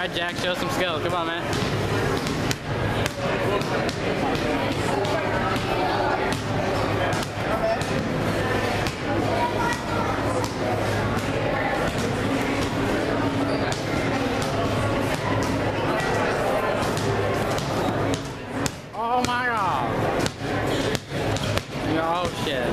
right, Jack, show some skill. Come on, man. Oh my god. Oh shit.